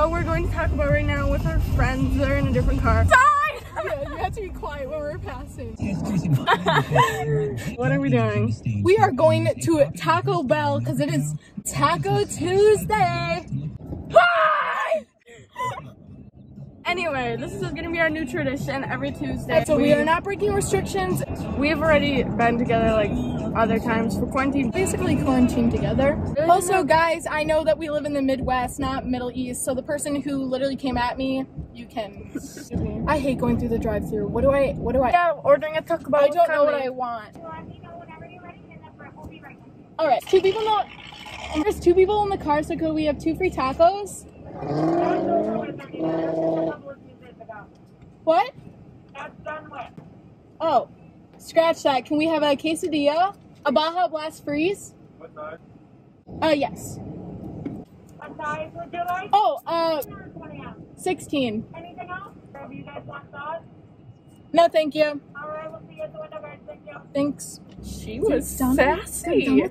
So we're going to talk about right now with our friends They're in a different car. Sorry! yeah, you have to be quiet when we're passing. what are we doing? We are going to Taco Bell because it is Taco Tuesday. Anyway, this is gonna be our new tradition every Tuesday. So we are not breaking restrictions. We've already been together like other times for quarantine. Basically quarantined together. Also, guys, I know that we live in the Midwest, not Middle East. So the person who literally came at me, you can. I hate going through the drive-through. What do I? What do I? Yeah, ordering a Taco Bell. I don't know what I want. Let me know whenever you're ready, and then we'll be right back. All right, two people. Not, there's two people in the car, so could we have two free tacos? What? That's done with. Oh, scratch that. Can we have a quesadilla, a Baja Blast Freeze? What size? Uh, yes. What size would you like? Oh, uh, Or 20 ounce? 16. Anything else? Or do you guys want sauce? No, thank you. All right, we'll see you at the window. Thank you. Thanks. She was Done? sassy.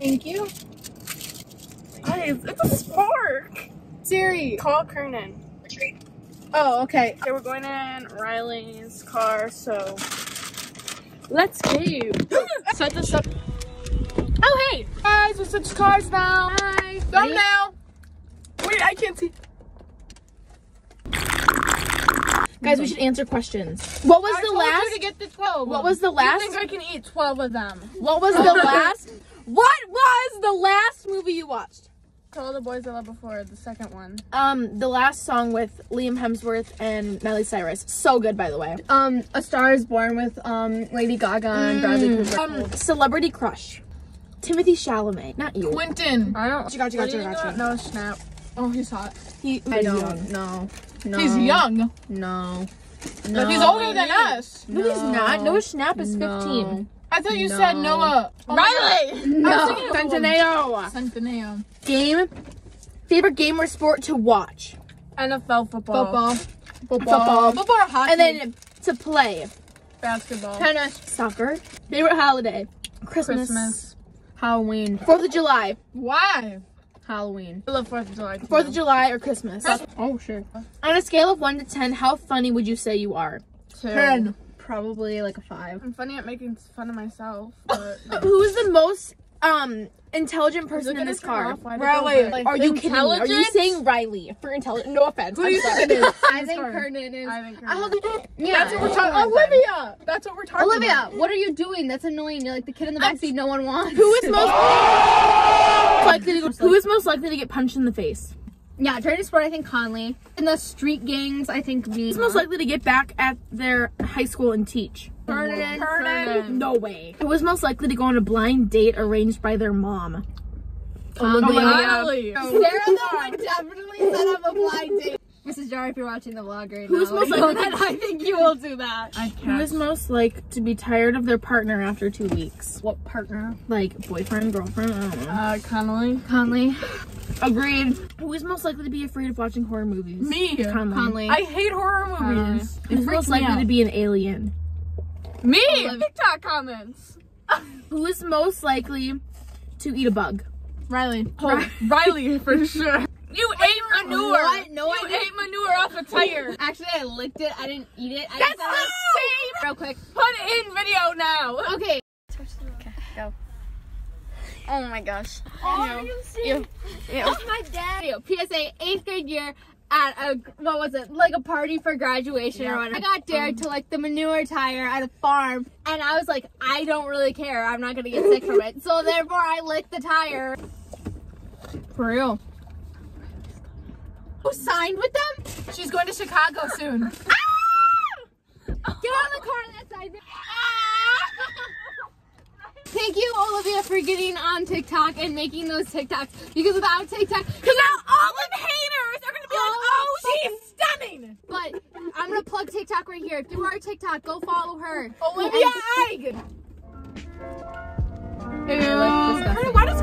Thank you. Guys, it's a spark. Siri. Call Kernan. Oh, okay. Okay, we're going in Riley's car, so let's go. Set this up. Oh, hey, guys, we switched cars now. Hi. Thumbnail. Wait, I can't see. Guys, we should answer questions. What was I the told last? you to get the 12. What was the You last? think I can eat 12 of them? What was the last? What was the last movie you watched? To all the boys I loved before, the second one. Um, the last song with Liam Hemsworth and Miley Cyrus. So good, by the way. Um, A Star is Born with um Lady Gaga and Bradley Cooper. Um, celebrity crush. Timothy Chalamet, not you. Quentin. I don't. Gotcha, gotcha, what do gotcha, you gotcha. know? Noah Schnapp. Oh, he's hot. He, I he's don't. young. No. No. He's young. No. But he's older than us. No, he's not. Noah Schnapp is 15. I thought you said Noah. Oh Riley. No. thinking of- Centennial. God. Centennial. Game. Favorite game or sport to watch. NFL football. Football. Football. Football or hockey. And then to play. Basketball. tennis. Soccer. Favorite holiday. Christmas. Christmas. Halloween. Fourth of July. Why? Halloween. I love Fourth of July. Fourth of July or Christmas. Oh sure. On a scale of one to ten, how funny would you say you are? Ten. Probably like a five. I'm funny at making fun of myself, but Who is the most um intelligent person in this car? Riley. Are you kidding me? Are you saying Riley for intelligent? No offense. Who do I'm you sorry. think it is? I think Kernan is. I think. I Yeah. That's what we're talking about. Olivia! That's what we're talking Olivia, about. what are you doing? That's annoying. You're like the kid in the backseat no one wants. Who is most likely to who is most likely to get punched in the face? Yeah, trade sport. I think Conley. In the street gangs, I think me. Who's most likely to get back at their high school and teach? Kernan. Kernan. No way. Who is most likely to go on a blind date arranged by their mom? Riley. Sarah though would definitely set up a blind date. Mrs. Jar, if you're watching the vlog right Who's now, most know likely- that I think you will do that. I Who is can't. most like to be tired of their partner after two weeks? What partner? Like boyfriend, girlfriend, I don't know. Uh, Connolly. Conley. Agreed. Who is most likely to be afraid of watching horror movies? Me. Conley. Conley. I hate horror movies. Who's most likely to be an alien? Me. TikTok comments. Who is most likely to eat a bug? Riley. Oh, Riley for sure. You ate manure. What? No, you I didn't. ate manure off a tire. Actually, I licked it. I didn't eat it. I That's just the same. real quick. Put it in video now. Okay. Oh my gosh. Oh, you see? That's my dad. PSA eighth grade year at a what was it like a party for graduation or whatever. I got dared to like the manure tire at a farm, and I was like, I don't really care. I'm not gonna get sick from it. So therefore, I licked the tire. For real. Who signed with them? She's going to Chicago soon. Ah! Get out of the car on that side. Ah! Thank you, Olivia, for getting on TikTok and making those TikToks. Because without TikTok, because now all of haters are gonna be all like, oh, she's stunning. But I'm gonna plug TikTok right here. If you are TikTok, go follow her. Olivia Eig. Ew. Ew. Why does